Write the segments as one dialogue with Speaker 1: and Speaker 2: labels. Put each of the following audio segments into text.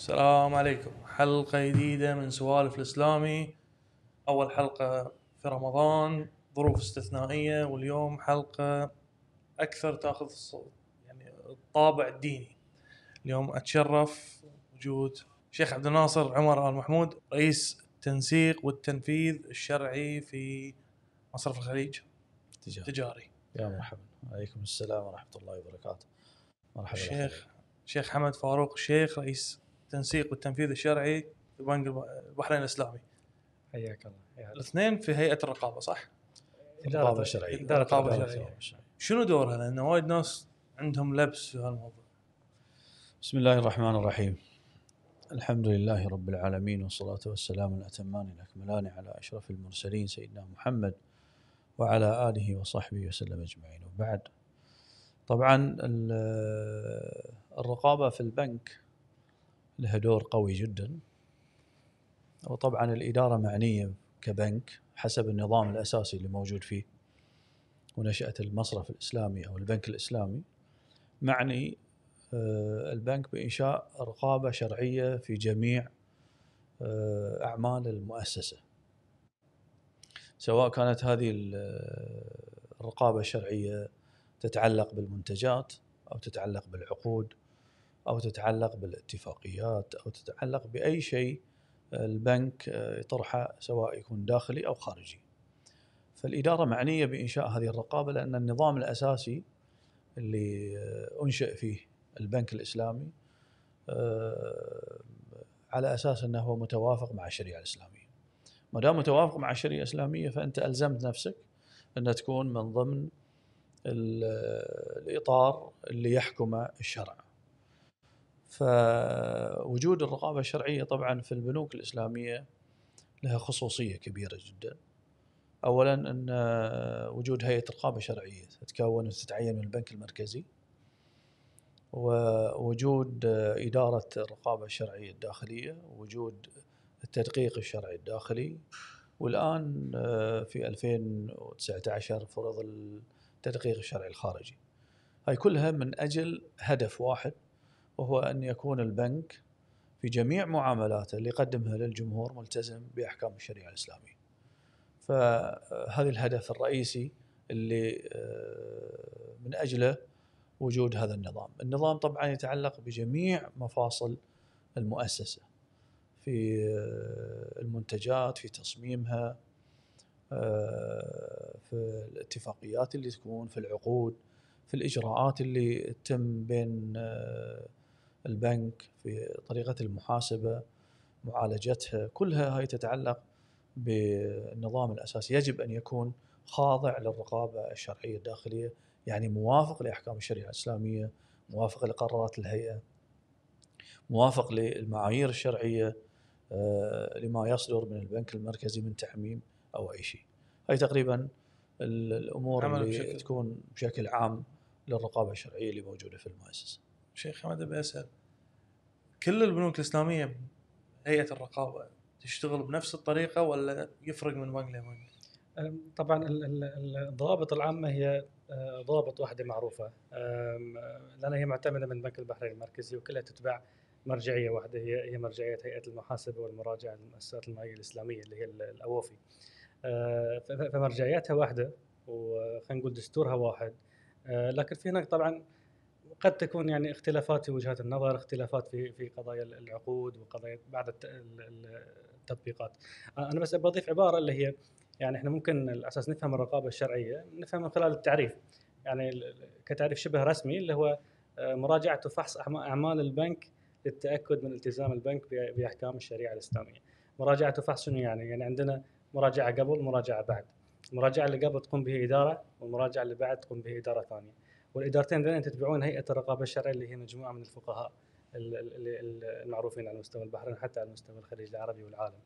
Speaker 1: السلام عليكم. حلقة جديدة من سوالف الإسلامي. أول حلقة في رمضان ظروف استثنائية واليوم حلقة أكثر تأخذ الصوت يعني الطابع الديني. اليوم أتشرف وجود شيخ عبد الناصر عمر آل محمود رئيس التنسيق والتنفيذ الشرعي في مصرف الخليج.
Speaker 2: تجاري.
Speaker 1: التجاري
Speaker 2: يا مرحبا. عليكم السلام ورحمة الله وبركاته. مرحبا.
Speaker 1: الشيخ شيخ حمد فاروق الشيخ رئيس التنسيق والتنفيذ الشرعي في بنك البحرين الإسلامي
Speaker 3: حياك الله
Speaker 1: الاثنين في هيئة الرقابة صح؟ إدارة الشرعية.
Speaker 2: الرقابة الشرعية.
Speaker 1: شنو دورها؟ لأن وايد ناس عندهم لبس في هالموضوع
Speaker 2: بسم الله الرحمن الرحيم الحمد لله رب العالمين والصلاة والسلام الأتمان الأكملان على أشرف المرسلين سيدنا محمد وعلى آله وصحبه وسلم أجمعين وبعد طبعا ال- الرقابة في البنك لها دور قوي جدا. وطبعا الإدارة معنية كبنك حسب النظام الأساسي اللي موجود فيه. ونشأة المصرف الإسلامي أو البنك الإسلامي معني آه، البنك بإنشاء رقابة شرعية في جميع آه، أعمال المؤسسة. سواء كانت هذه ال- الرقابة الشرعية تتعلق بالمنتجات أو تتعلق بالعقود أو تتعلق بالاتفاقيات أو تتعلق بأي شيء البنك آه، يطرحه سواء يكون داخلي أو خارجي. فالإدارة معنية بإنشاء هذه الرقابة لأن النظام الأساسي اللي آه، أنشئ فيه البنك الإسلامي آه، على أساس أنه هو متوافق مع الشريعة الإسلامية. ما دام متوافق مع الشريعة الإسلامية فأنت ألزمت نفسك أن تكون من ضمن ال- الإطار اللي يحكمه الشرع. فوجود الرقابة الشرعية طبعا في البنوك الإسلامية لها خصوصية كبيرة جدا. اولا أن وجود هيئة رقابة شرعية تتكون وتتعين من البنك المركزي ووجود إدارة الرقابة الشرعية الداخلية وجود التدقيق الشرعي الداخلي. والآن في 2019 فرض التدقيق الشرعي الخارجي. هاي كلها من أجل هدف واحد وهو أن يكون البنك في جميع معاملاته اللي يقدمها للجمهور ملتزم بأحكام الشريعة الإسلامية فهذا الهدف الرئيسي اللي آه، من أجله وجود هذا النظام. النظام طبعا يتعلق بجميع مفاصل المؤسسة في آه، المنتجات، في تصميمها، آه، في الاتفاقيات اللي تكون، في العقود، في الإجراءات اللي تتم بين البنك في طريقة المحاسبة، معالجتها، كلها هاي تتعلق بالنظام الأساسي يجب أن يكون خاضع للرقابة الشرعية الداخلية يعني موافق لأحكام الشريعة الإسلامية، موافق لقرارات الهيئة، موافق للمعايير الشرعية آه، لما يصدر من البنك المركزي من تعميم أو أي شيء. هاي تقريبا ال- الأمور
Speaker 1: عمل
Speaker 2: اللي
Speaker 1: بشكل-
Speaker 2: تكون بشكل عام للرقابة الشرعية اللي موجودة في المؤسسة.
Speaker 1: شيخ حمد ابي اسال كل البنوك الإسلامية هيئة الرقابة تشتغل بنفس الطريقة ولا يفرق من بنك لبنك؟
Speaker 3: طبعا ال- ال- الضوابط العامة هي آه، ضوابط واحدة معروفة لأن هي معتمدة من بنك البحرين المركزي وكلها تتبع مرجعية واحدة هي هي مرجعية هيئة المحاسبة والمراجعة للمؤسسات المالية الإسلامية اللي هي ال- الاوفي. ف- ف- فمرجعياتها واحدة وخلينا نقول دستورها واحد آه، لكن في هناك طبعا قد تكون يعني اختلافات في وجهات النظر، اختلافات في في قضايا العقود وقضايا بعض الت- ال- ال- التطبيقات. آه، أنا بس بضيف عبارة اللي هي يعني إحنا ممكن على أساس نفهم الرقابة الشرعية نفهم من خلال التعريف يعني كتعريف شبه رسمي اللي هو آه، مراجعة وفحص أعمال البنك للتأكد من التزام البنك بأحكام الشريعة الإسلامية. مراجعة وفحص شنو يعني؟ يعني عندنا مراجعة قبل مراجعة بعد. المراجعة اللي قبل تقوم به إدارة والمراجعة اللي بعد تقوم به إدارة ثانية. والإدارتين ذين تتبعون هيئة الرقابة الشرعية اللي هي مجموعة من الفقهاء ال- ال- ال- المعروفين على مستوى البحرين حتى على مستوى الخليج العربي والعالم.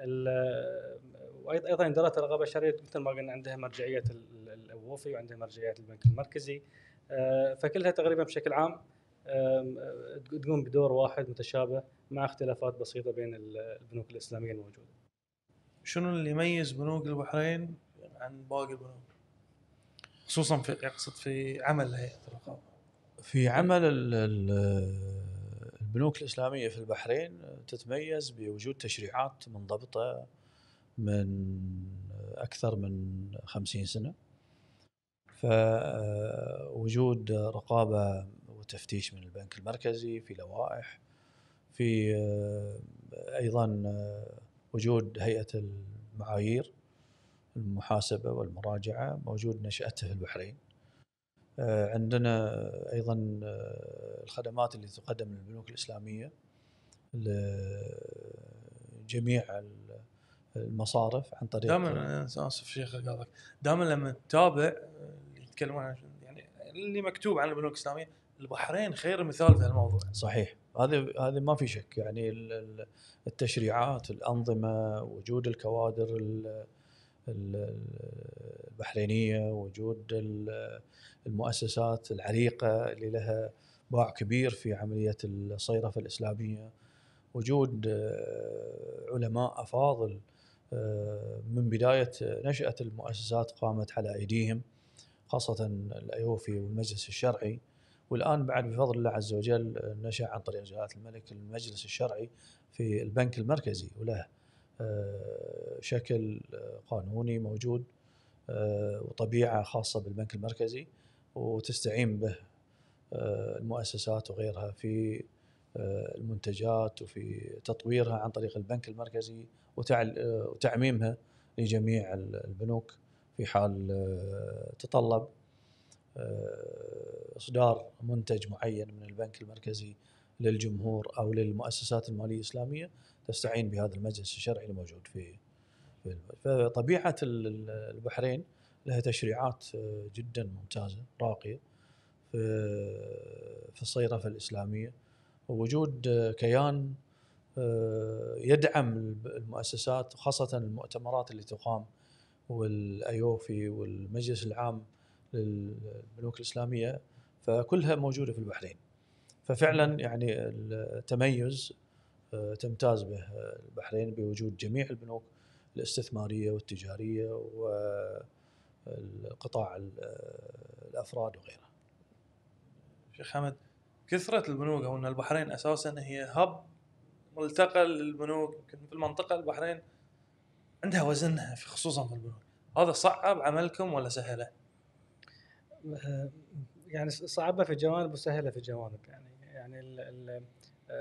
Speaker 3: ال- وأيضا أيضا اداره الرقابة الشرعية مثل ما قلنا عندها مرجعية ال- ال- الوفي وعندها مرجعية البنك المركزي آه، فكلها تقريبا بشكل عام تقوم بدور واحد متشابه مع اختلافات بسيطة بين ال- البنوك الإسلامية الموجودة.
Speaker 1: شنو اللي يميز بنوك البحرين عن باقي البنوك؟ خصوصا في اقصد في عمل هيئة الرقابة.
Speaker 2: في عمل ال- ال- البنوك الإسلامية في البحرين تتميز بوجود تشريعات منضبطة من أكثر من خمسين سنة. فوجود رقابة وتفتيش من البنك المركزي في لوائح في أيضا وجود هيئة المعايير. المحاسبة والمراجعة موجود نشاتها في البحرين عندنا أيضا الخدمات اللي تقدم للبنوك الإسلامية لجميع المصارف عن طريق
Speaker 1: دائما أنا آسف شيخ قاطعك. دائما لما تتابع اللي يتكلمون عن يعني اللي مكتوب عن البنوك الإسلامية البحرين خير مثال في هالموضوع.
Speaker 2: صحيح. هذا هذا ما في شك. يعني التشريعات الأنظمة وجود الكوادر البحرينية وجود المؤسسات العريقة اللي لها باع كبير في عملية الصيرفة الإسلامية وجود علماء أفاضل من بداية نشأة المؤسسات قامت على أيديهم خاصة الأيوفي والمجلس الشرعي. والآن بعد بفضل الله عز وجل نشأ عن طريق جلاله الملك المجلس الشرعي في البنك المركزي وله آه، شكل آه، قانوني موجود آه، وطبيعة خاصة بالبنك المركزي وتستعين به المؤسسات وغيرها في المنتجات وفي تطويرها عن طريق البنك المركزي وتعميمها لجميع البنوك في حال تطلب إصدار منتج معين من البنك المركزي للجمهور أو للمؤسسات المالية الإسلامية. تستعين بهذا المجلس الشرعي الموجود في فطبيعة البحرين لها تشريعات جدا ممتازة راقية في في الصيرفه الإسلامية. ووجود كيان يدعم المؤسسات خاصة المؤتمرات اللي تقام والأيوفي والمجلس العام للبنوك الإسلامية فكلها موجودة في البحرين. ففعلا يعني التميز آه، تمتاز به البحرين بوجود جميع البنوك الاستثمارية والتجارية والقطاع الأفراد وغيرها.
Speaker 1: شيخ حمد كثرة البنوك أو أن البحرين أساسا هي هب ملتقى للبنوك يمكن في المنطقة البحرين عندها وزنها في خصوصا في البنوك هذا صعب عملكم ولا سهله؟
Speaker 3: يعني صعبة في جوانب وسهلة في جوانب يعني يعني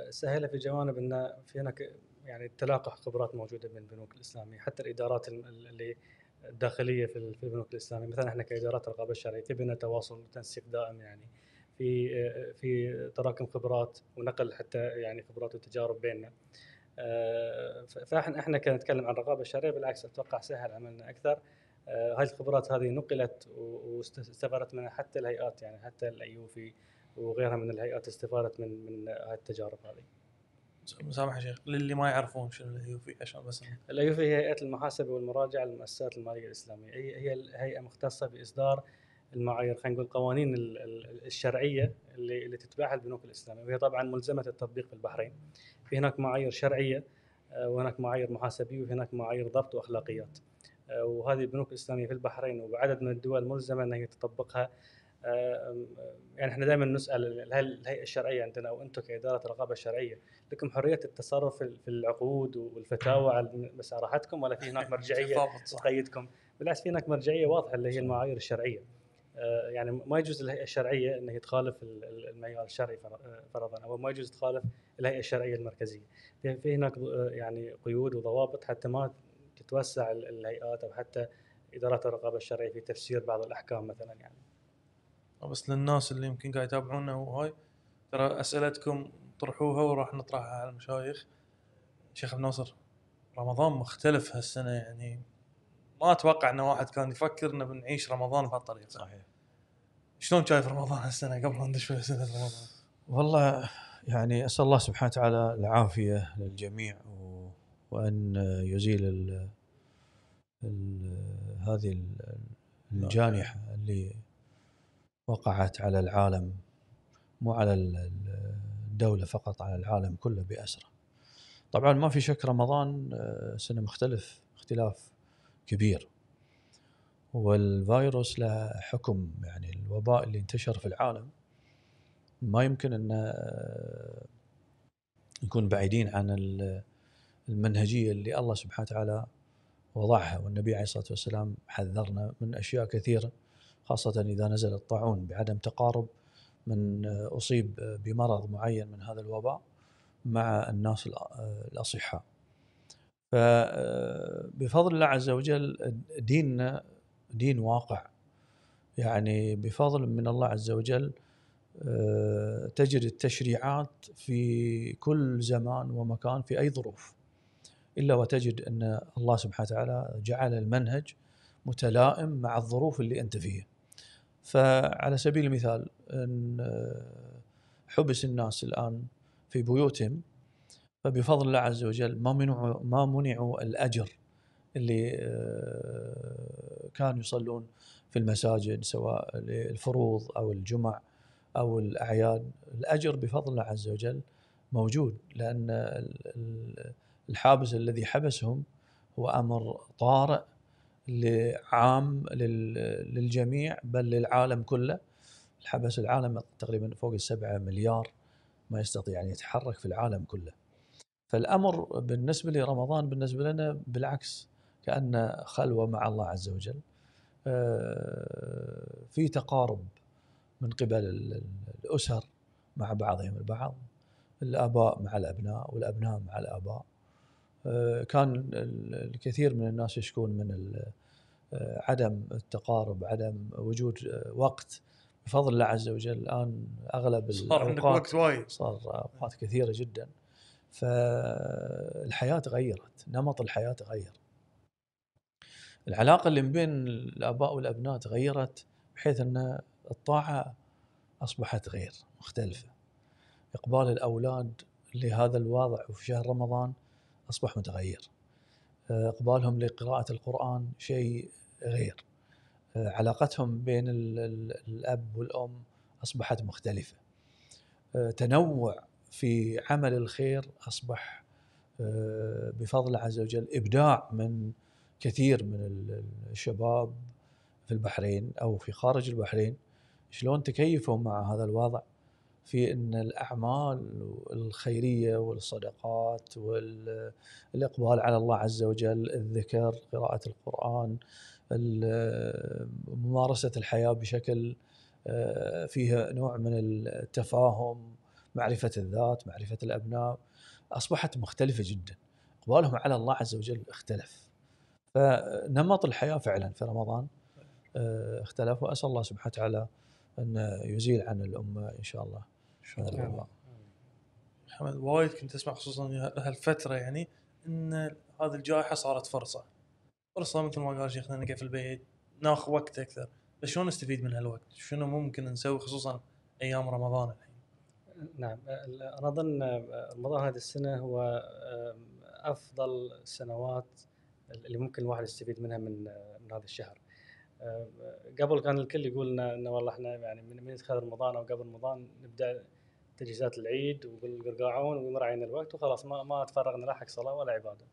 Speaker 3: سهله في جوانب إن في هناك يعني تلاقح خبرات موجودة بين البنوك الإسلامية حتى الإدارات اللي الداخلية في البنوك الإسلامية. مثلا إحنا كإدارات الرقابة الشرعية في بيننا تواصل وتنسيق دائم يعني في في تراكم خبرات ونقل حتى يعني خبرات وتجارب بيننا. فإحنا إحنا كنتكلم عن الرقابة الشرعية بالعكس أتوقع سهل عملنا أكثر. هاي الخبرات هذه نقلت واستفادت منها حتى الهيئات يعني حتى الايوفي وغيرها من الهيئات استفادت من من هذه التجارب هذه.
Speaker 1: مسامح يا شيخ للي ما يعرفون شنو الايوفي عشان بس
Speaker 3: الايوفي هي هيئة المحاسبة والمراجعة للمؤسسات المالية الإسلامية هي هي هيئة مختصة بإصدار المعايير خلينا نقول القوانين الشرعية اللي اللي تتبعها البنوك الإسلامية وهي طبعا ملزمة التطبيق في البحرين. في هناك معايير شرعية آه، وهناك معايير محاسبية وهناك معايير ضبط وأخلاقيات. آه، وهذه البنوك الإسلامية في البحرين وبعدد من الدول ملزمة ان هي تطبقها يعني إحنا دائما نسأل هل الهيئة الشرعية عندنا أو أنتم كإدارة الرقابة الشرعية لكم حرية التصرف في العقود والفتاوى على بس راحتكم ولا في هناك مرجعية تقيدكم؟ بالعكس في هناك مرجعية واضحة اللي هي المعايير الشرعية. آه، يعني ما يجوز للهيئه الشرعية إن هي تخالف المعيار الشرعي فرضا أو ما يجوز تخالف الهيئة الشرعية المركزية. في هناك آه، يعني قيود وضوابط حتى ما تتوسع الهيئات أو حتى إدارات الرقابة الشرعية في تفسير بعض الأحكام مثلا يعني.
Speaker 1: بس للناس اللي يمكن قاعد يتابعونا وهاي ترى أسئلتكم طرحوها وراح نطرحها على المشايخ. شيخ ابو ناصر رمضان مختلف هالسنة يعني. ما أتوقع إن واحد كان يفكر انه بنعيش رمضان بهالطريقة.
Speaker 2: صحيح.
Speaker 1: شلون شايف رمضان هالسنة قبل ندش في سنه رمضان؟
Speaker 2: والله يعني أسأل الله سبحانه وتعالى العافية للجميع و... وأن يزيل ال... ال... هذه الجانحه اللي وقعت على العالم مو على الدولة فقط على العالم كله بأسرة. طبعا ما في شك رمضان آه، سنة مختلف اختلاف كبير. والفيروس له حكم يعني الوباء اللي انتشر في العالم ما يمكن أن آه، نكون بعيدين عن ال- المنهجية اللي الله سبحانه وتعالى وضعها. والنبي عليه الصلاة والسلام حذرنا من أشياء كثيرة. خاصة إذا نزل الطاعون بعدم تقارب من أصيب بمرض معين من هذا الوباء مع الناس الأ- الأصحاء. فبفضل الله عز وجل ديننا دين واقع يعني بفضل من الله عز وجل آه، تجد التشريعات في كل زمان ومكان في أي ظروف إلا وتجد أن الله سبحانه وتعالى جعل المنهج متلائم مع الظروف اللي أنت فيها. فعلى سبيل المثال إن آه، حبس الناس الآن في بيوتهم فبفضل الله عز وجل ما منعوا ما منعوا الأجر اللي آه، كانوا يصلون في المساجد سواء للفروض أو الجمع أو الأعياد. الأجر بفضل الله عز وجل موجود لأن ال- ال- الحابس الذي حبسهم هو أمر طارئ. لعام لل- للجميع بل للعالم كله. الحبس العالم تقريبا فوق السبعة مليار ما يستطيع أن يتحرك في العالم كله. فالأمر بالنسبة لرمضان بالنسبة لنا بالعكس كانه خلوة مع الله عز وجل. آه، في تقارب من قبل ال- ال- الأسر مع بعضهم البعض. الآباء مع الأبناء والأبناء مع الآباء. آه، كان ال- الكثير من الناس يشكون من آه، عدم التقارب عدم وجود آه، وقت. بفضل الله عز وجل الآن أغلب
Speaker 1: صار عندك وقت وايد.
Speaker 2: صار أوقات كثيرة جدا. فالحياة تغيرت نمط الحياة تغير. العلاقة اللي بين الآباء والأبناء تغيرت بحيث أن الطاعة أصبحت غير مختلفة. إقبال الأولاد لهذا الوضع وفي شهر رمضان أصبح متغير. إقبالهم لقراءة القرآن شيء غير. علاقتهم بين ال- ال- الأب والأم أصبحت مختلفة. تنوع في عمل الخير أصبح آه، بفضل عز وجل إبداع من كثير من ال- الشباب في البحرين أو في خارج البحرين. شلون تكيفوا مع هذا الوضع؟ في إن الأعمال الخيرية والصدقات والإقبال على الله عز وجل الذكر قراءة القرآن ال- ممارسه الحياة بشكل آه، فيها نوع من التفاهم معرفة الذات معرفة الأبناء أصبحت مختلفة جدا. إقبالهم على الله عز وجل اختلف. فنمط الحياة فعلا في رمضان آه، اختلف وأسأل الله سبحانه وتعالى أن يزيل عن الأمة إن شاء الله. هذا الوباء.
Speaker 1: محمد وايد كنت أسمع خصوصا هالفترة يعني إن هذه الجائحة صارت فرصة فرصة مثل ما قال شيخنا نقعد في البيت ناخذ وقت أكثر بس شلون نستفيد من هالوقت؟ شنو ممكن نسوي خصوصا أيام رمضان الحين؟
Speaker 3: نعم أنا أظن رمضان هذه السنة هو أفضل السنوات اللي ممكن الواحد يستفيد منها من من هذا الشهر. قبل كان الكل يقول لنا إنه والله إحنا يعني من من يدخل رمضان أو قبل رمضان نبدأ تجهيزات العيد والقرقاعون ويمر علينا الوقت وخلاص ما ما تفرغنا لا حق صلاة ولا عبادة.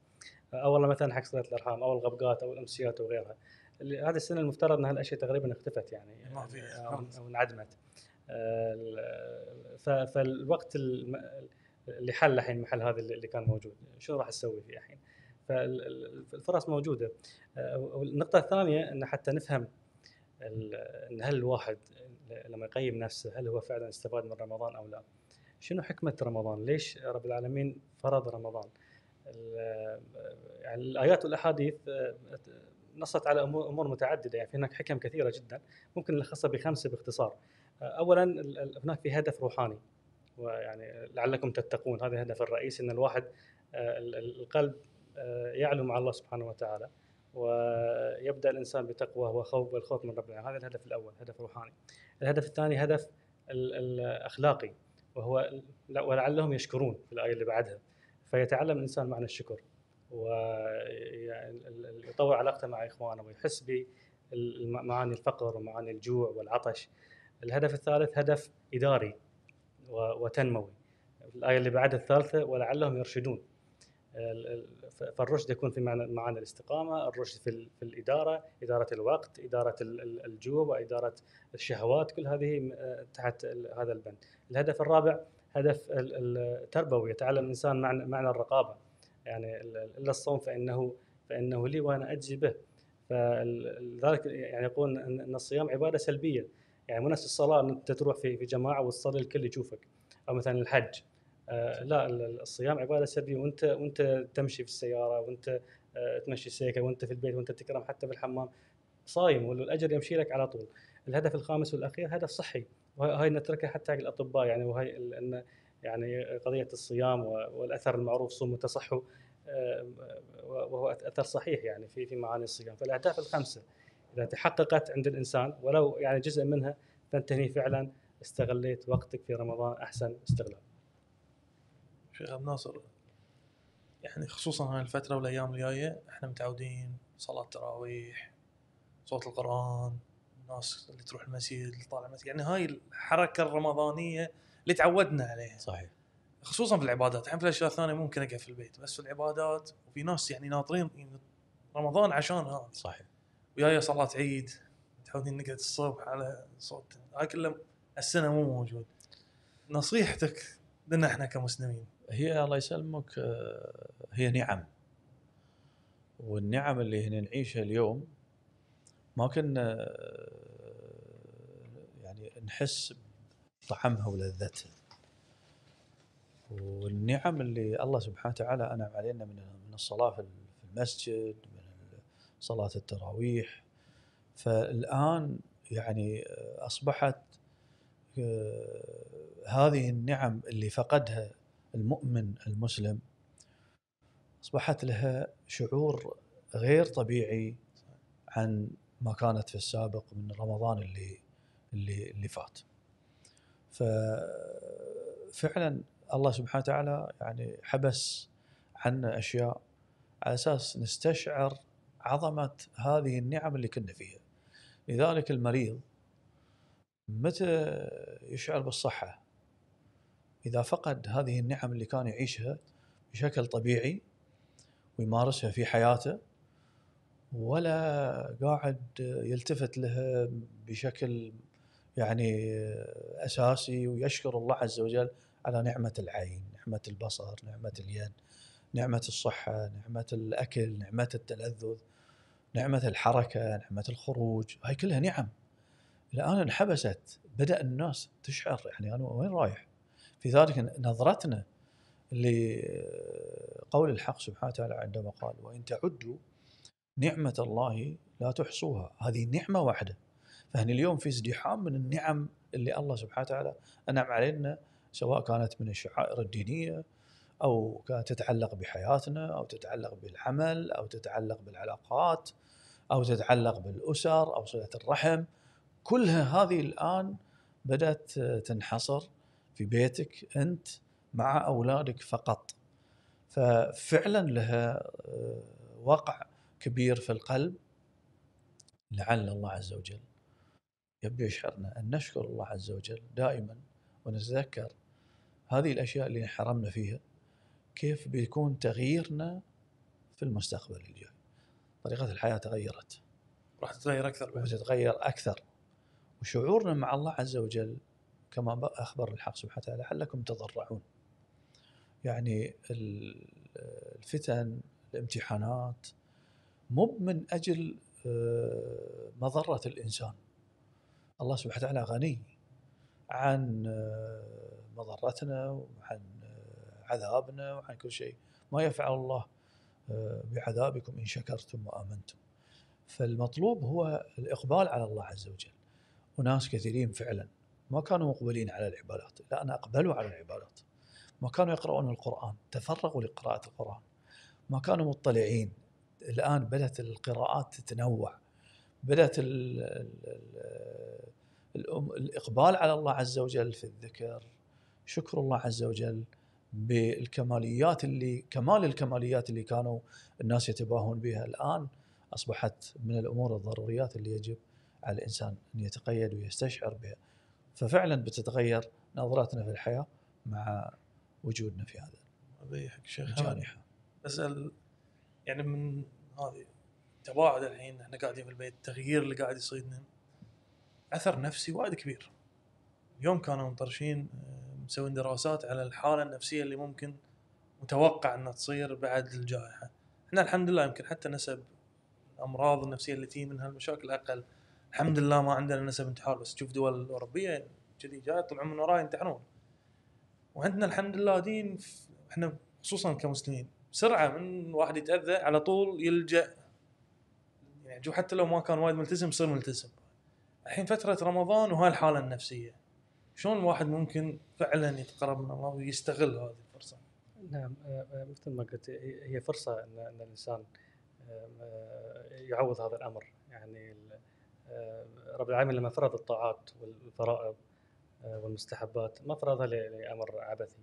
Speaker 3: أو والله مثلا حق صلاة الأرحام أو الغبقات أو الأمسيات وغيرها. هذه السنة المفترض ان هالاشياء تقريبا اختفت يعني
Speaker 1: ما في
Speaker 3: أو
Speaker 1: خلاص.
Speaker 3: أو انعدمت. آه، فالوقت اللي حل الحين محل هذا اللي كان موجود شو راح تسوي فيه الحين فالفرص موجودة آه، والنقطة الثانية إن حتى نفهم إن هل الواحد لما يقيم نفسه هل هو فعلا استفاد من رمضان أو لا؟ شنو حكمة رمضان؟ ليش رب العالمين فرض رمضان؟ يعني الآيات والأحاديث آه، نصت على أمور متعددة يعني في هناك حكم كثيرة جدا ممكن نلخصها بخمسة باختصار. اولا ال- ال- هناك في هدف روحاني ويعني لعلكم تتقون هذا الهدف الرئيسي إن الواحد آه، ال- ال- القلب آه، يعلو مع الله سبحانه وتعالى. ويبدأ الإنسان بتقوى وخوف والخوف من رب العالمين هذا الهدف الأول هدف روحاني. الهدف الثاني هدف ال- الاخلاقي وهو ولعلهم يشكرون في الآية اللي بعدها. فيتعلم الإنسان معنى الشكر ويطور علاقته مع إخوانه ويحس بمعاني الفقر ومعاني الجوع والعطش. الهدف الثالث هدف إداري وتنموي. الآية اللي بعدها الثالثة ولعلهم يرشدون. فالرشد يكون في معنى الاستقامة، الرشد في, في الإدارة، إدارة الوقت، إدارة ال- ال- الجوع وإدارة الشهوات، كل هذه آه، تحت هذا البند. الهدف الرابع هدف ال- ال- التربوي يتعلم الإنسان معنى معنى الرقابة. يعني ال- إلا الصوم فانه فإنه لي وأنا أجزي به. فلذلك يعني يقول إن الصيام عبادة سلبية. يعني مو نفس الصلاة إن أنت تروح في في جماعة وتصلي الكل يشوفك. أو مثلا الحج. آه لا ال- ال- الصيام عبادة سلبيه وأنت وأنت تمشي في السيارة وأنت آه تمشي السيكل وأنت في البيت وأنت تكرم حتى في الحمام صايم والأجر يمشي لك على طول. الهدف الخامس والأخير هدف صحي وهاي نتركها حتى حق الأطباء يعني وهي إن يعني قضية الصيام والأثر المعروف صوم وتصحوا آه، وهو أثر صحيح يعني في في معاني الصيام فالأهداف الخمسة إذا تحققت عند الإنسان ولو يعني جزء منها فانت هني فعلا استغليت وقتك في رمضان أحسن استغلال.
Speaker 1: شيخ عبد الناصر يعني خصوصا هاي الفترة والأيام الجاية إحنا متعودين صلاة تراويح صوت القرآن الناس اللي تروح المسجد اللي طالع المسجد. يعني هاي الحركة الرمضانية اللي تعودنا عليها.
Speaker 2: صحيح.
Speaker 1: خصوصا في العبادات. الحين في الأشياء الثانية ممكن أقعد في البيت بس في العبادات وفي ناس يعني ناطرين رمضان عشان هذا.
Speaker 2: صحيح.
Speaker 1: وياي صلاة عيد متعودين نقعد الصبح على صوت. هاي كله السنة مو موجود. نصيحتك لنا إحنا كمسلمين
Speaker 2: هي الله يسلمك آه، هي نعم. والنعم اللي هنا نعيشها اليوم ما كنا آه، يعني نحس بطعمها ولذتها والنعم اللي الله سبحانه وتعالى أنعم علينا من من الصلاة في المسجد من صلاة التراويح. فالآن يعني آه، أصبحت هذه النعم اللي فقدها المؤمن المسلم أصبحت لها شعور غير طبيعي عن ما كانت في السابق من رمضان اللي اللي اللي فات. ففعلا الله سبحانه وتعالى يعني حبس عنا أشياء على أساس نستشعر عظمة هذه النعم اللي كنا فيها. لذلك المريض متى يشعر بالصحة إذا فقد هذه النعم اللي كان يعيشها بشكل طبيعي ويمارسها في حياته ولا قاعد يلتفت لها بشكل يعني أساسي ويشكر الله عز وجل على نعمة العين، نعمة البصر، نعمة اليد، نعمة الصحة، نعمة الأكل، نعمة التلذذ، نعمة الحركة، نعمة الخروج، هاي كلها نعم. الآن انحبست، بدأ الناس تشعر يعني أنا وين رايح؟ في ذلك نظرتنا لقول الحق سبحانه وتعالى عندما قال وإن تعدوا نعمة الله لا تحصوها. هذه نعمة واحدة. فهنا اليوم في ازدحام من النعم اللي الله سبحانه وتعالى أنعم علينا سواء كانت من الشعائر الدينية أو كانت تتعلق بحياتنا أو تتعلق بالعمل أو تتعلق بالعلاقات أو تتعلق بالأسر أو صلة الرحم. كلها هذه الآن بدأت تنحصر. في بيتك أنت مع أولادك فقط. ففعلا لها آه، وقع كبير في القلب. لعل الله عز وجل يبي يشعرنا أن نشكر الله عز وجل دائما ونتذكر هذه الأشياء اللي انحرمنا فيها كيف بيكون تغييرنا في المستقبل الجاي. طريقة الحياة تغيرت.
Speaker 1: راح تتغير أكثر بعد.
Speaker 2: وتتغير أكثر. وشعورنا مع الله عز وجل كما أخبر الحق سبحانه وتعالى لعلكم تضرعون. يعني ال- الفتن الامتحانات مو من أجل آه، مضرة الإنسان. الله سبحانه وتعالى غني عن آه، مضرتنا وعن آه، عذابنا وعن كل شيء. ما يفعل الله بعذابكم إن شكرتم وآمنتم. فالمطلوب هو الإقبال على الله عز وجل. وناس كثيرين فعلا. ما كانوا مقبلين على العبادات. لأن أقبلوا على العبادات. ما كانوا يقرؤون القرآن. تفرغوا لقراءة القرآن. ما كانوا مطلعين. الآن بدأت القراءات تتنوع. بدأت ال ال ال الأم- الإقبال على الله عز وجل في الذكر. شكر الله عز وجل بالكماليات اللي كمال الكماليات اللي كانوا الناس يتباهون بها الآن. أصبحت من الأمور الضروريات اللي يجب على الإنسان أن يتقيد ويستشعر بها. ففعلا بتتغير نظرتنا في الحياة مع وجودنا في هذا
Speaker 1: حق شيخ اسال يعني من هذه تباعد الحين إحنا قاعدين في البيت التغيير اللي قاعد يصيدنا أثر نفسي وايد كبير اليوم كانوا مطرشين آه، مسوين دراسات على الحالة النفسية اللي ممكن متوقع إنها تصير بعد الجائحة. إحنا الحمد لله يمكن حتى نسب الأمراض النفسية اللي تجي منها المشاكل أقل. الحمد لله ما عندنا نسب انتحار بس تشوف دول أوروبية كذي جاي يطلعون من وراي ينتحرون. وعندنا الحمد لله دين إحنا خصوصا كمسلمين بسرعة من واحد يتأذى على طول يلجأ يعني جو حتى لو ما كان وايد ملتزم يصير ملتزم. الحين فترة رمضان وهاي الحالة النفسية. شلون الواحد ممكن فعلا يتقرب من الله ويستغل هذه الفرصة؟
Speaker 3: نعم آه، آه، مثل ما قلت هي أن أن الإنسان آه، يعوض هذا الأمر يعني رب العالمين لما فرض الطاعات والفرائض آه، والمستحبات ما فرضها ل- لأمر عبثي.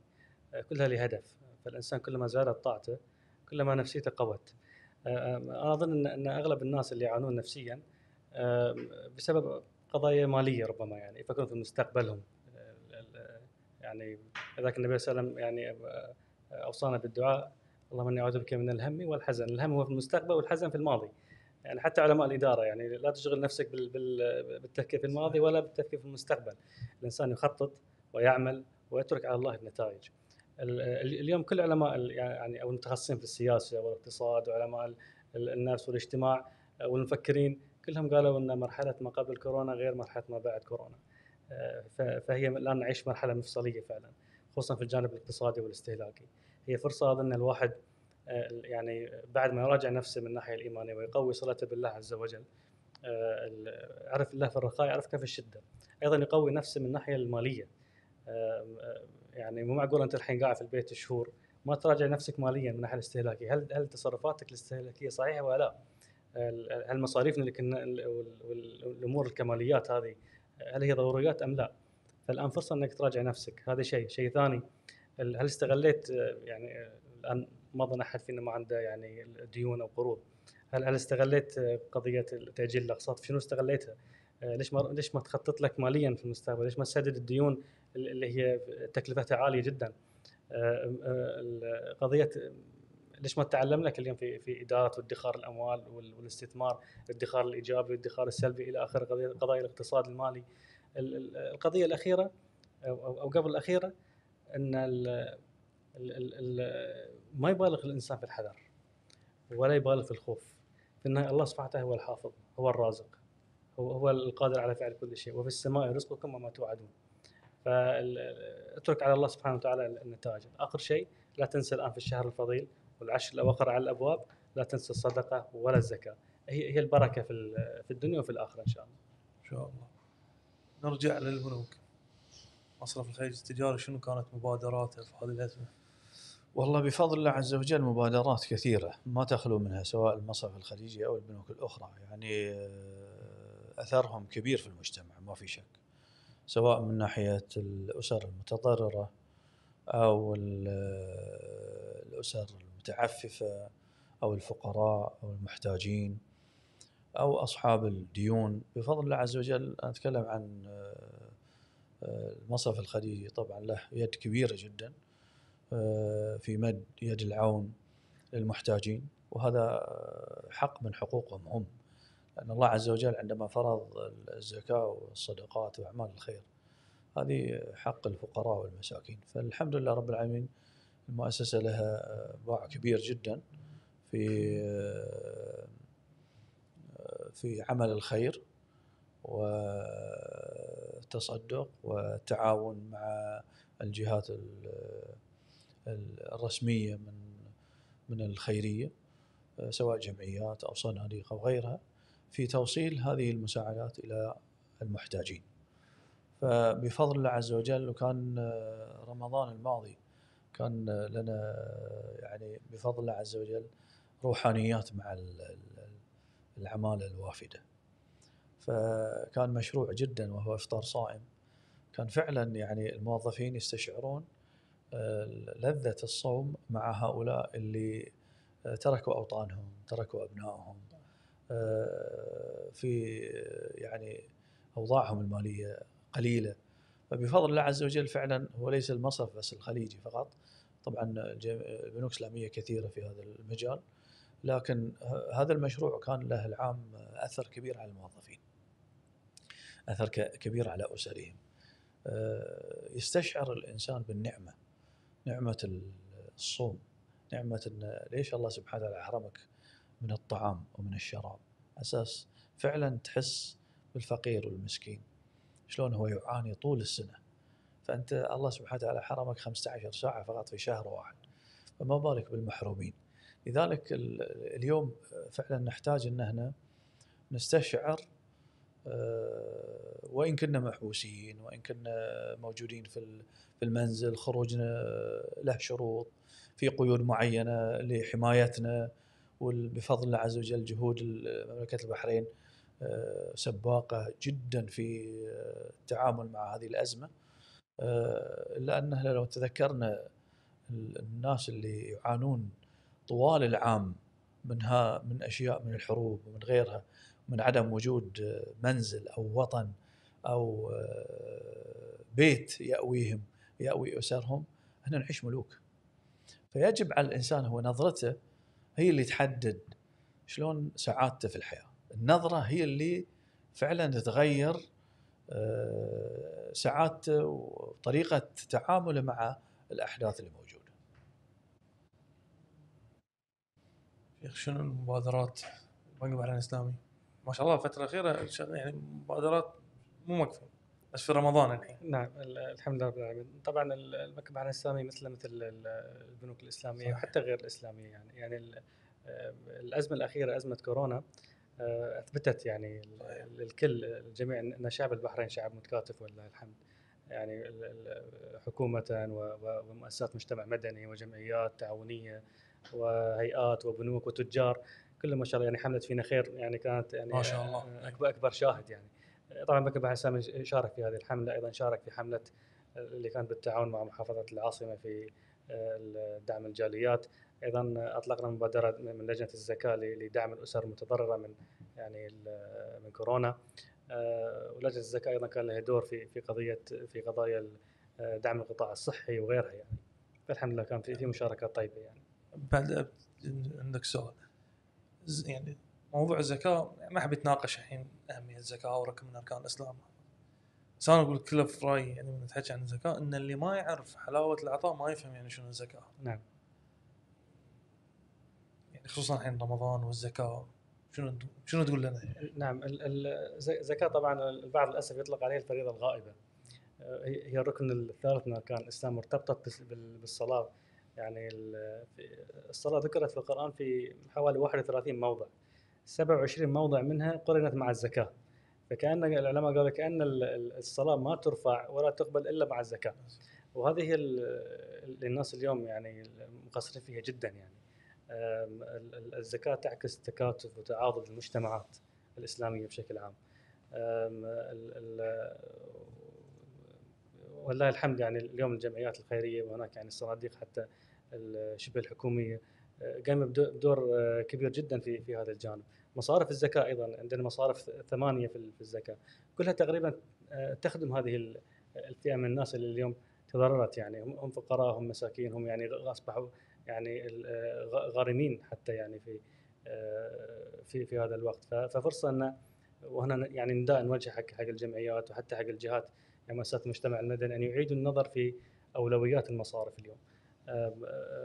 Speaker 3: آه، كلها لهدف. فالإنسان كلما زادت طاعته كلما نفسيته قوت. آه، آه، أظن أن- أن أغلب الناس اللي يعانون نفسيا آه، بسبب قضايا مالية ربما يعني يفكرون في مستقبلهم. آه، يعني ذاك النبي صلى الله عليه وسلم يعني آه، أوصانا بالدعاء اللهم إني أعوذ بك من الهم والحزن، الهم هو في المستقبل والحزن في الماضي. يعني حتى علماء الإدارة يعني لا تشغل نفسك بال- بال- بالتفكير في الماضي ولا بالتفكير في المستقبل. الإنسان يخطط ويعمل ويترك على الله النتائج. ال- ال- اليوم كل علماء يعني أو المتخصصين في السياسة والاقتصاد وعلماء ال- ال- النفس والاجتماع والمفكرين كلهم قالوا إن مرحلة ما قبل كورونا غير مرحلة ما بعد كورونا. فهي الان نعيش مرحلة مفصلية فعلا خصوصا في الجانب الاقتصادي والاستهلاكي. هي فرصة أظن الواحد يعني بعد ما يراجع نفسه من الناحيه الإيمانية ويقوي صلته بالله عز وجل آه، عرف الله في الرخاء يعرف كيف الشدة. أيضا يقوي نفسه من الناحيه المالية. آه، آه، يعني مو معقول أنت الحين قاعد في البيت شهور ما تراجع نفسك ماليا من الناحيه الاستهلاكية. هل هل تصرفاتك الاستهلاكية صحيحة ولا لا؟ هل مصاريفنا اللي كنا ال- وال- وال- والأمور الكماليات هذه هل هي ضروريات أم لا؟ فالآن فرصة إنك تراجع نفسك. هذا شيء، شيء ثاني هل استغليت آه، يعني آه، الآن ما اظن أحد فينا ما عنده يعني ديون أو قروض هل هل استغليت آه، قضية تأجيل الأقساط شنو استغليتها؟ آه، ليش ما ليش ما تخطط لك ماليا في المستقبل؟ ليش ما تسدد الديون اللي هي تكلفتها عالية جدا؟ آه، قضية ليش ما تتعلم لك اليوم في في إدارة وادخار الأموال وال- والاستثمار، الادخار الإيجابي والادخار السلبي إلى اخره قضايا الاقتصاد المالي. ال- ال- القضية الأخيرة أو قبل الأخيرة أن ال ال ال ما يبالغ الإنسان في الحذر ولا يبالغ في الخوف. في النهاية الله سبحانه وتعالى هو الحافظ، هو الرازق. هو هو القادر على فعل كل شيء، وفي السماء رزقكم وما توعدون. فاترك على الله سبحانه وتعالى النتائج. آخر شيء لا تنسى الآن في الشهر الفضيل والعشر الأواخر على الأبواب لا تنسى الصدقة ولا الزكاة. هي هي البركة في في الدنيا وفي الآخرة إن شاء الله.
Speaker 1: إن شاء الله نرجع للبنوك مصرف الخليج التجاري شنو كانت مبادراته في هذه الازمه؟
Speaker 2: والله بفضل الله عز وجل مبادرات كثيرة ما تخلو منها سواء المصرف الخليجي أو البنوك الأخرى يعني آه، أثرهم كبير في المجتمع ما في شك. سواء من ناحية الأسر المتضررة أو آه، الأسر المتعففة أو الفقراء أو المحتاجين أو أصحاب الديون. بفضل الله عز وجل أنا أتكلم عن آه، المصرف الخليجي طبعا له يد كبيرة جدا. في مد يد العون للمحتاجين. وهذا حق من حقوقهم هم. لأن الله عز وجل عندما فرض الزكاة والصدقات وأعمال الخير هذه حق الفقراء والمساكين. فالحمد لله رب العالمين المؤسسة لها باع كبير جدا في في عمل الخير والتصدق والتعاون مع الجهات ال- الرسمية من من الخيرية سواء جمعيات أو صناديق أو غيرها في توصيل هذه المساعدات إلى المحتاجين. فبفضل الله عز وجل وكان رمضان الماضي كان لنا يعني بفضل الله عز وجل روحانيات مع ال- ال- العمالة الوافدة. فكان مشروع جدا وهو إفطار صائم. كان فعلا يعني الموظفين يستشعرون آه، لذة الصوم مع هؤلاء اللي آه، تركوا أوطانهم تركوا أبنائهم آه، في آه، يعني أوضاعهم المالية قليلة. فبفضل الله عز وجل فعلا هو ليس المصرف بس الخليجي فقط. طبعا البنوك الإسلامية كثيرة في هذا المجال لكن هذا المشروع كان له العام أثر كبير على الموظفين أثر كبير على أسرهم. آه، يستشعر الإنسان بالنعمة. نعمة الصوم نعمة إن ليش الله سبحانه وتعالى حرمك من الطعام ومن الشراب؟ أساس فعلا تحس بالفقير والمسكين. شلون هو يعاني طول السنة؟ فأنت الله سبحانه وتعالى حرمك 15 ساعة فقط في شهر واحد. فما بالك بالمحرومين. لذلك ال- اليوم فعلا نحتاج إن إحنا نستشعر وإن كنا محبوسين وإن كنا موجودين في ال- في المنزل خروجنا له شروط في قيود معينة لحمايتنا وبفضل الله عز وجل جهود مملكة البحرين آه، سباقة جدا في آه، التعامل مع هذه الأزمة. آه، إلا أنه لو تذكرنا ال- الناس اللي يعانون طوال العام منها من أشياء من الحروب ومن غيرها من عدم وجود منزل أو وطن أو آه، بيت يأويهم يأوي أسرهم إحنا نعيش ملوك. فيجب على الإنسان هو نظرته هي اللي تحدد شلون سعادته في الحياة. النظرة هي اللي فعلا تتغير آه، سعادته وطريقة تعامله مع الأحداث اللي
Speaker 1: موجودة. شنو المبادرات البحرين الإسلامي؟ ما شاء الله الفترة الأخيرة يعني مبادرات مو موقفه بس في رمضان الحين.
Speaker 3: نعم ال- الحمد لله رب العالمين. طبعا ال- البنك البحرين الإسلامي مثل مثل ال- البنوك الإسلامية
Speaker 1: صحيح.
Speaker 3: وحتى غير الإسلامية يعني. يعني آه، الأزمة الأخيرة أزمة كورونا آه، أثبتت يعني. الكل الجميع ان شعب البحرين شعب متكاتف ولله الحمد. يعني حكومة ومؤسسات مجتمع مدني وجمعيات تعاونية وهيئات وبنوك وتجار. كلهم ما شاء الله يعني حملت فينا خير يعني كانت يعني
Speaker 1: ما شاء الله.
Speaker 3: آه، اكبر أكبر شاهد يعني. طبعا بنك البحرين الاسلامي شارك في هذه الحملة أيضا شارك في حملة اللي كانت بالتعاون مع محافظة العاصمة في آه، دعم الجاليات. أيضا أطلقنا مبادرة من لجنة الزكاة لدعم الأسر المتضررة من يعني من كورونا. آه، ولجنة الزكاة أيضا كان لها دور في في قضيه في قضايا دعم القطاع الصحي وغيرها يعني. فالحمد لله كان في في مشاركات طيبة يعني.
Speaker 1: بعد عندك سؤال. يعني موضوع الزكاة ما أحب اتناقش الحين أهمية الزكاة وركن من أركان الإسلام. بس أنا أقول كله في رأيي يعني من نتحكي عن الزكاة إن اللي ما يعرف حلاوة العطاء ما يفهم يعني شنو الزكاة.
Speaker 3: نعم.
Speaker 1: يعني خصوصا الحين رمضان والزكاة شنو شنو تقول لنا؟
Speaker 3: نعم ال- ال- الز- الزكاة طبعا البعض للأسف يطلق عليها الفريضة الغائبة. آه، هي الركن الثالث من أركان الإسلام مرتبطة بس- بال- بالصلاة. يعني الصلاة ذكرت في القرآن في حوالي 31 موضع. 27 موضع منها قرنت مع الزكاة. فكأن العلماء قالوا كأن ال- ال- الصلاة ما ترفع ولا تقبل إلا مع الزكاة. وهذه الناس اليوم يعني مقصرين فيها جدا يعني. الزكاة تعكس تكاتف وتعاضد المجتمعات الإسلامية بشكل عام. والله الحمد يعني اليوم الجمعيات الخيرية وهناك يعني الصناديق حتى شبه الحكومية آه، بدو- بدور آه، كبير جدا في في هذا الجانب. مصارف الزكاة أيضا عندنا مصارف ثمانية في ال- في الزكاة. كلها تقريبا آه، تخدم هذه ال- الفئة من الناس اللي اليوم تضررت يعني. هم فقراء هم مساكين هم يعني أصبحوا يعني غارمين حتى يعني في في في هذا الوقت. ففرصة ان وهنا يعني نداء نوجه حق حق الجمعيات وحتى حق الجهات يعني مؤسسات المجتمع المدني أن يعيدوا النظر في أولويات المصارف اليوم. آه،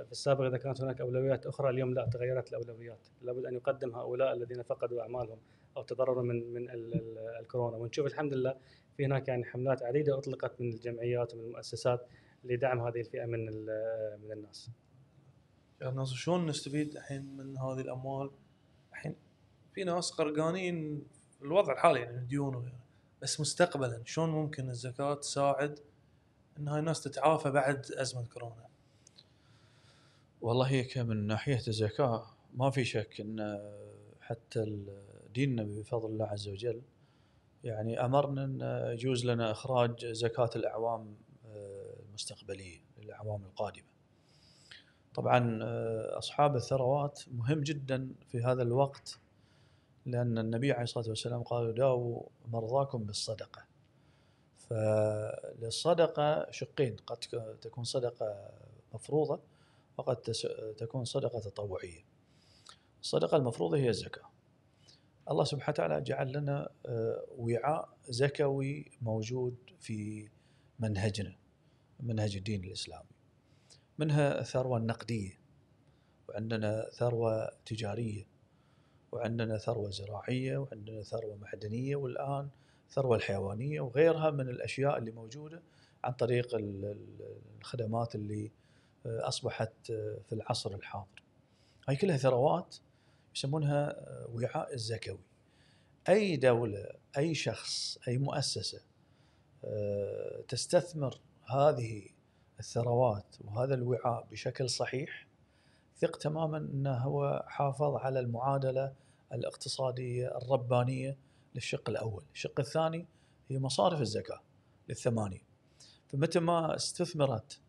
Speaker 3: في السابق إذا كانت هناك أولويات أخرى اليوم لا تغيرت الأولويات، لابد أن يقدم هؤلاء الذين فقدوا أعمالهم أو تضرروا من من ال- ال- الكورونا ونشوف الحمد لله في هناك يعني حملات عديدة أطلقت من الجمعيات ومن المؤسسات لدعم هذه الفئة من ال- من الناس.
Speaker 1: ناس شلون نستفيد الحين من هذه الأموال؟ الحين في ناس غرقانين في الوضع الحالي يعني الديون وغيره بس مستقبلا شلون ممكن الزكاة تساعد ان هاي الناس تتعافى بعد أزمة كورونا؟
Speaker 2: والله هيك من ناحية الزكاة ما في شك إن حتى ديننا بفضل الله عز وجل يعني أمرنا إن يجوز لنا إخراج زكاة الأعوام آه، المستقبلية الاعوام القادمة. طبعا آه، أصحاب الثروات مهم جدا في هذا الوقت لأن النبي عليه الصلاة والسلام قال داووا مرضاكم بالصدقة. فللصدقة شقين قد تكون صدقة مفروضة وقد تكون صدقة تطوعية. الصدقة المفروضة هي الزكاة. الله سبحانه وتعالى جعل لنا آه، وعاء زكوي موجود في منهجنا منهج الدين الإسلامي منها الثروه النقديه وعندنا ثروة تجارية وعندنا ثروة زراعية وعندنا ثروة معدنية والآن الثروه الحيوانية وغيرها من الأشياء اللي موجودة عن طريق ال- ال- الخدمات اللي آه، أصبحت آه، في العصر الحاضر. هاي كلها ثروات يسمونها آه، وعاء الزكوي. أي دولة، أي شخص، أي مؤسسة آه، تستثمر هذه الثروات وهذا الوعاء بشكل صحيح ثق تماما إنه هو حافظ على المعادلة الاقتصادية الربانية للشق الأول، الشق الثاني هي مصارف الزكاة للثمانية. فمتى ما استثمرت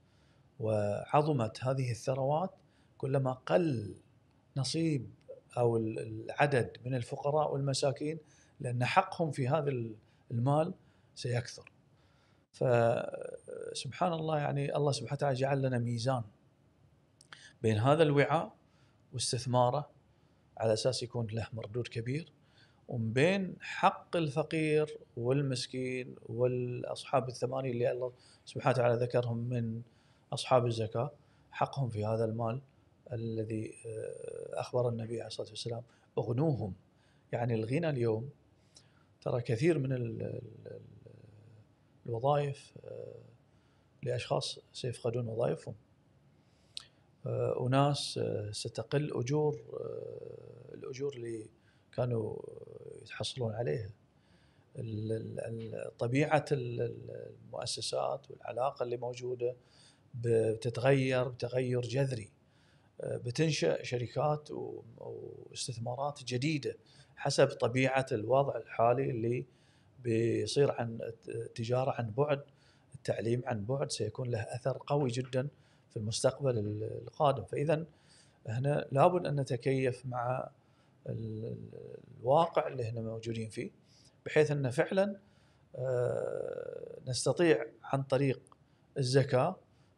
Speaker 2: وعظمت هذه الثروات كلما قل نصيب أو ال- العدد من الفقراء والمساكين لأن حقهم في هذا ال- المال سيكثر. فسبحان الله يعني الله سبحانه وتعالى جعل لنا ميزان بين هذا الوعاء واستثماره على أساس يكون له مردود كبير ومن بين حق الفقير والمسكين والأصحاب الثمانية اللي الله سبحانه وتعالى ذكرهم من أصحاب الزكاة حقهم في هذا المال الذي آه، أخبر النبي عليه الصلاة والسلام أغنوهم. يعني الغنى اليوم ترى كثير من ال- ال- ال- الوظائف آه، لأشخاص سيفقدون وظائفهم. أناس آه، ستقل أجور آه، الأجور اللي كانوا يتحصلون عليها. طبيعة ال- ال- المؤسسات والعلاقة اللي موجودة بتتغير بتغير جذري. آه، بتنشأ شركات واستثمارات جديدة حسب طبيعة الوضع الحالي اللي بيصير عن التجاره عن بعد التعليم عن بعد سيكون له أثر قوي جدا في المستقبل ال- القادم. فاذا هنا لابد أن نتكيف مع ال- ال- الواقع اللي إحنا موجودين فيه بحيث أن فعلا آه، نستطيع عن طريق الزكاة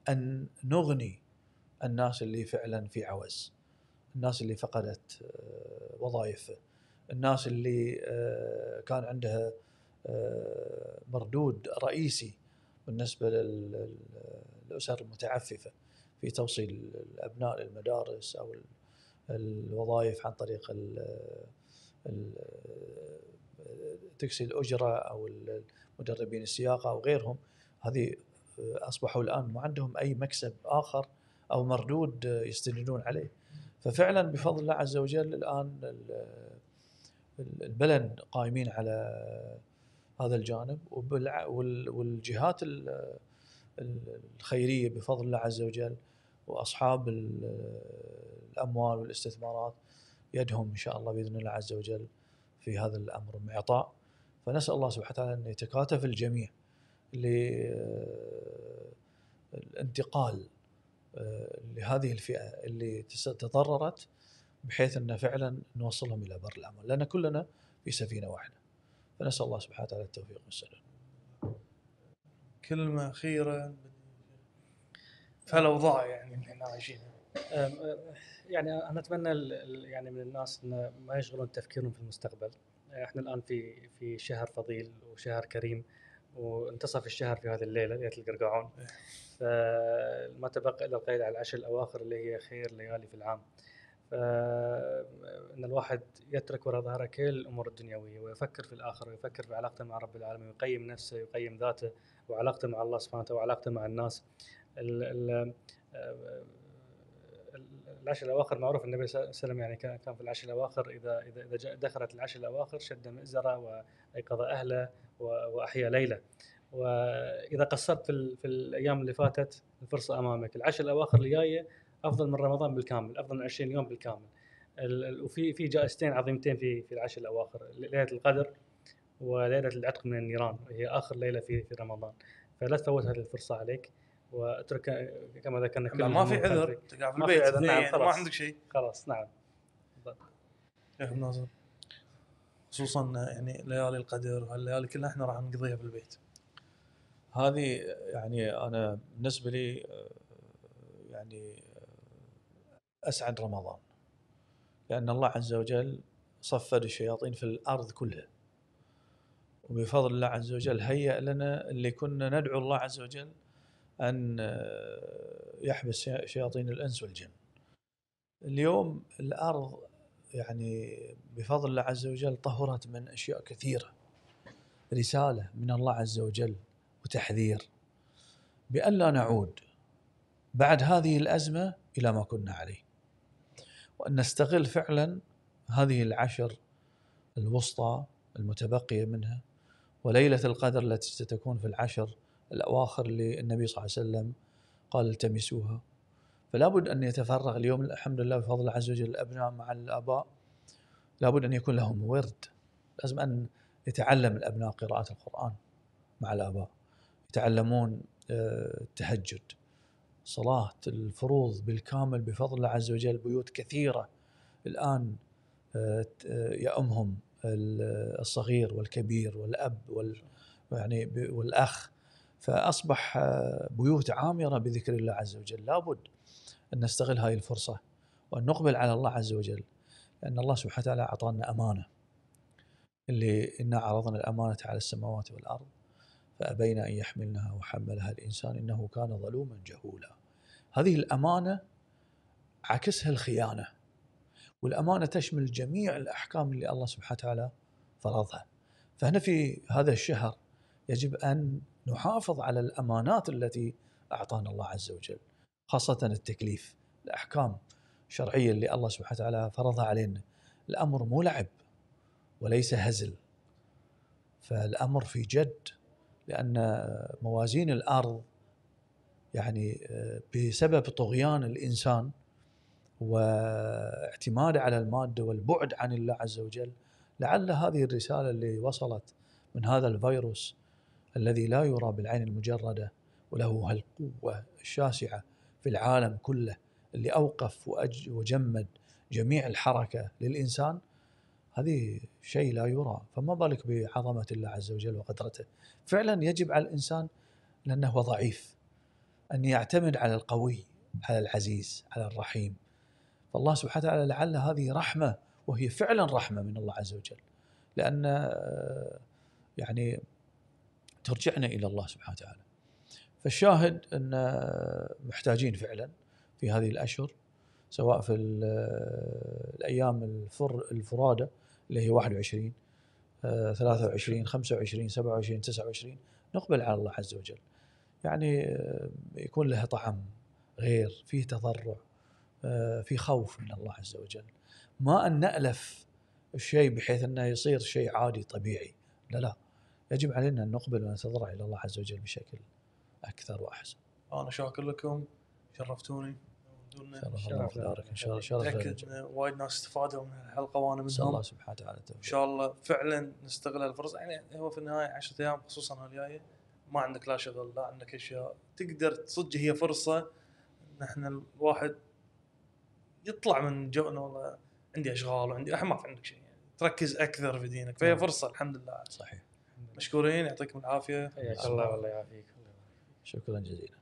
Speaker 2: أن نغني الناس اللي فعلا في عوز الناس اللي فقدت آه، وظائفها الناس اللي آه، كان عندها مردود رئيسي بالنسبة لل- للأسر المتعففة. في توصيل الأبناء للمدارس أو ال- الوظائف عن طريق تكسي الأجرة أو مدربين السياقة أو غيرهم. هذه أصبحوا الآن ما عندهم أي مكسب آخر أو مردود يستندون عليه. ففعلا بفضل الله عز وجل الآن ال- البلد قائمين على هذا الجانب والجهات ال- ال- الخيرية بفضل الله عز وجل وأصحاب ال- الأموال والاستثمارات يدهم إن شاء الله بإذن الله عز وجل في هذا الأمر معطاء. فنسأل الله سبحانه وتعالى أن يتكاتف الجميع للانتقال لهذه الفئة اللي تضررت بحيث أن فعلا نوصلهم إلى بر الامان لأن كلنا في سفينة واحدة. فنسأل الله سبحانه وتعالى التوفيق والسداد
Speaker 1: كلمة أخيرة في هالاوضاع يعني اللي إحنا عايشينها
Speaker 3: أه، يعني أنا أتمنى يعني من الناس إن ما يشغلون تفكيرهم في المستقبل. إحنا الآن في في شهر فضيل وشهر كريم وانتصف الشهر في هذه الليلة ليله القرقعون. فما تبقى إلا القيد على العشر الأواخر اللي هي خير ليالي في العام. فان الواحد يترك وراء ظهره كل الأمور الدنيوية ويفكر في الآخرة ويفكر في علاقته مع رب العالمين ويقيم نفسه ويقيم ذاته وعلاقته مع الله سبحانه وتعالى وعلاقته مع الناس. ال ال العشر الأواخر معروف النبي صلى الله عليه وسلم يعني كان في العشر الأواخر اذا اذا إذا دخلت العشر الأواخر شد مئزرة وأيقظ أهله وأحيا ليلة. وإذا قصرت في, في الأيام اللي فاتت الفرصة أمامك. العشر الأواخر الجاية أفضل من رمضان بالكامل أفضل من 20 يوم بالكامل. ال- ال- وفي في جائزتين عظيمتين في في العشر الأواخر ليلة القدر وليلة العتق من النيران وهي آخر ليلة في في رمضان. فلا تفوت هذه الفرصة عليك. وأترك كما ذكرنا كل
Speaker 1: ما في عذر. تقعد في
Speaker 3: ما في
Speaker 1: البيت.
Speaker 3: عذر، نعم،
Speaker 1: يعني ما. عندك شيء.
Speaker 3: خلاص نعم.
Speaker 1: أخي ناصر خصوصا يعني ليالي القدر وهالليالي كلها إحنا راح نقضيها في البيت.
Speaker 2: هذه يعني أنا بالنسبة لي آه، يعني آه، أسعد رمضان. لأن الله عز وجل صفد الشياطين في الأرض كلها. وبفضل الله عز وجل هيأ لنا اللي كنا ندعو الله عز وجل آه، يحبس شياطين الإنس والجن. اليوم الأرض يعني بفضل الله عز وجل طهرت من أشياء كثيرة. رسالة من الله عز وجل وتحذير. بأن لا نعود بعد هذه الأزمة إلى ما كنا عليه. وأن نستغل فعلا هذه العشر الوسطى المتبقية منها. وليلة القدر التي ستكون في العشر الأواخر اللي النبي صلى الله عليه وسلم قال التمسوها. فلا بد أن يتفرغ اليوم الحمد لله بفضل عز وجل الأبناء مع الآباء. لابد أن يكون لهم ورد. لازم أن يتعلم الأبناء قراءة القرآن مع الآباء. يتعلمون آه، التهجد صلاة الفروض بالكامل بفضل الله عز وجل بيوت كثيرة. الآن آه، يأمهم الصغير والكبير والأب وال يعني والأخ فأصبح آه، بيوت عامرة بذكر الله عز وجل. لابد أن نستغل هذه الفرصة وأن نقبل على الله عز وجل لأن الله سبحانه وتعالى أعطانا أمانة. اللي إنا عرضنا الأمانة على السماوات والأرض فأبين أن يحملنها وحملها الإنسان إنه كان ظلوما جهولا. هذه الأمانة عكسها الخيانة والأمانة تشمل جميع الأحكام اللي الله سبحانه وتعالى فرضها. فهنا في هذا الشهر يجب أن نحافظ على الأمانات التي أعطانا الله عز وجل خاصة التكليف الأحكام الشرعية اللي الله سبحانه وتعالى فرضها علينا. الأمر مو لعب وليس هزل. فالأمر في جد لأن موازين الأرض يعني آه، بسبب طغيان الإنسان واعتماده على المادة والبعد عن الله عز وجل لعل هذه الرسالة اللي وصلت من هذا الفيروس الذي لا يرى بالعين المجردة وله هالقوة الشاسعة في العالم كله اللي أوقف وجمد جميع الحركة للإنسان هذه شيء لا يرى. فما بالك بعظمة الله عز وجل وقدرته؟ فعلا يجب على الإنسان لأنه هو ضعيف أن يعتمد على القوي على العزيز على الرحيم. فالله سبحانه وتعالى لعل هذه رحمة وهي فعلا رحمة من الله عز وجل. لأن يعني ترجعنا إلى الله سبحانه وتعالى. فالشاهد أن محتاجين فعلا في هذه الأشهر سواء في الأيام الفر الفرادة اللي هي 21 23 25 27 29 نقبل على الله عز وجل. يعني آه، يكون لها طعم غير فيه تضرع آه، في خوف من الله عز وجل. ما أن نألف الشيء بحيث أنه يصير شيء عادي طبيعي. لا لا. يجب علينا أن نقبل ونتضرع إلى الله عز وجل بشكل أكثر وأحسن.
Speaker 1: أنا شاكر لكم شرفتوني.
Speaker 2: شرف الله في دارك إن شاء الله شرف
Speaker 1: متاكد وايد ناس استفادوا من الحلقة وأنا منهم.
Speaker 2: الله سبحانه وتعالى
Speaker 1: إن شاء الله فعلا نستغل الفرصه يعني هو في النهاية 10 أيام خصوصا هالجاية ما عندك لا شغل لا عندك أشياء. تقدر صدق هي فرصة. ان إحنا الواحد يطلع من جو انه والله. عندي أشغال وعندي ما في عندك شيء. يعني تركز أكثر في دينك. فهي
Speaker 2: نعم.
Speaker 1: فرصة الحمد لله.
Speaker 2: صحيح.
Speaker 1: مشكورين يعطيكم العافية.
Speaker 3: حياك الله. والله يعافيك.
Speaker 2: شكرا جزيلا.